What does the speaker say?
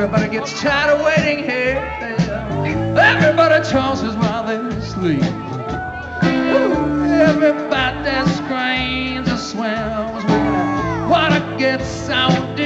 Everybody gets tired of waiting here. Everybody tosses while they sleep. Everybody screams and swells when water gets out